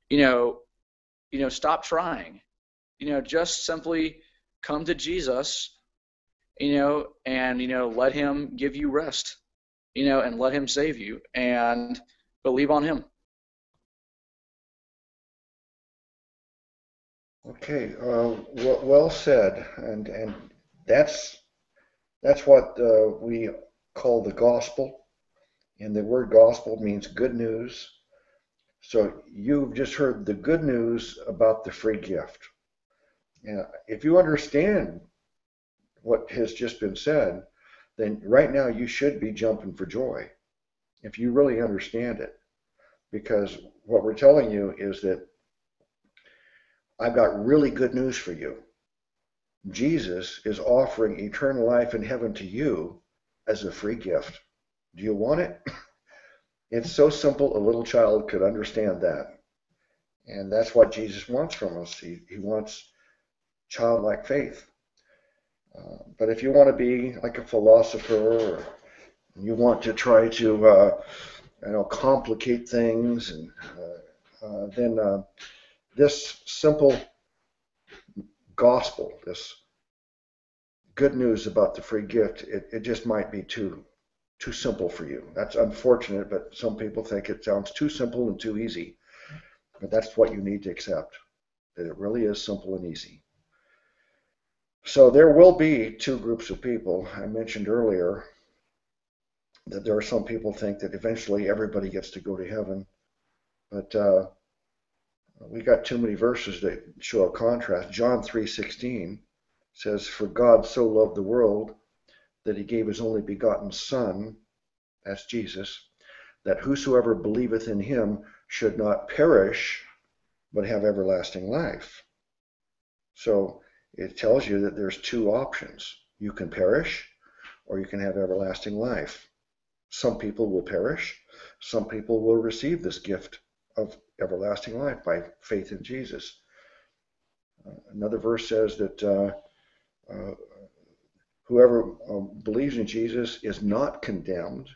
You know, you know, stop trying you know, just simply come to Jesus, you know, and, you know, let him give you rest, you know, and let him save you and believe on him. Okay, uh, well said, and and that's that's what uh, we call the gospel, and the word gospel means good news. So you've just heard the good news about the free gift. Yeah, if you understand what has just been said, then right now you should be jumping for joy if you really understand it. Because what we're telling you is that I've got really good news for you. Jesus is offering eternal life in heaven to you as a free gift. Do you want it? It's so simple, a little child could understand that. And that's what Jesus wants from us. He, he wants childlike faith. Uh, but if you want to be like a philosopher or you want to try to uh, you know complicate things and uh, uh then uh, this simple gospel this good news about the free gift it, it just might be too too simple for you that's unfortunate but some people think it sounds too simple and too easy but that's what you need to accept that it really is simple and easy so there will be two groups of people. I mentioned earlier that there are some people think that eventually everybody gets to go to heaven, but uh, we got too many verses that show a contrast. John 3:16 says, "For God so loved the world that he gave his only begotten Son, that's Jesus, that whosoever believeth in him should not perish, but have everlasting life." So it tells you that there's two options. You can perish, or you can have everlasting life. Some people will perish. Some people will receive this gift of everlasting life by faith in Jesus. Uh, another verse says that uh, uh, whoever um, believes in Jesus is not condemned,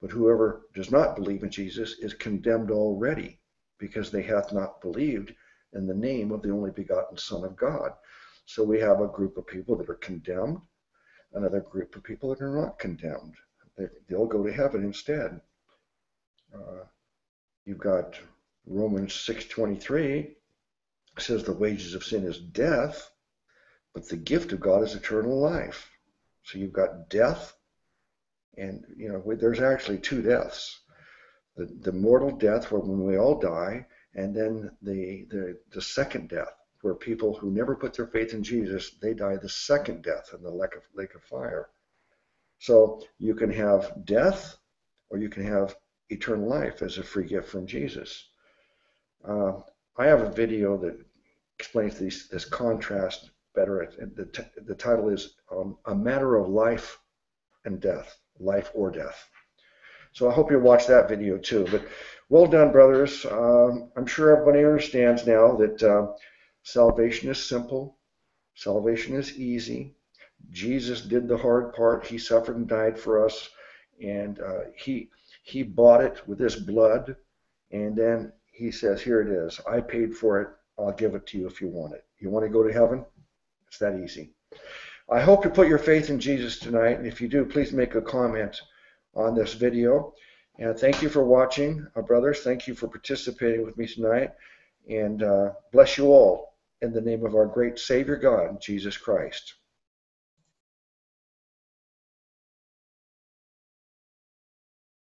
but whoever does not believe in Jesus is condemned already, because they hath not believed in the name of the only begotten Son of God. So we have a group of people that are condemned, another group of people that are not condemned. They, will go to heaven instead. Uh, you've got Romans 6:23 says the wages of sin is death, but the gift of God is eternal life. So you've got death, and you know there's actually two deaths: the the mortal death, where when we all die, and then the the the second death, where people who never put their faith in Jesus they die the second death in the lake of lake of fire. So you can have death, or you can have eternal life as a free gift from Jesus. Uh, I have a video that explains these, this contrast better. The, the title is um, A Matter of Life and Death, Life or Death. So I hope you watch that video too. But well done, brothers. Um, I'm sure everybody understands now that uh, salvation is simple, salvation is easy. Jesus did the hard part. He suffered and died for us, and uh, he he bought it with his blood, and then he says, Here it is. I paid for it. I'll give it to you if you want it. You want to go to heaven? It's that easy. I hope you put your faith in Jesus tonight. And if you do, please make a comment on this video. And thank you for watching, uh, brothers. Thank you for participating with me tonight. And uh, bless you all in the name of our great Savior God, Jesus Christ.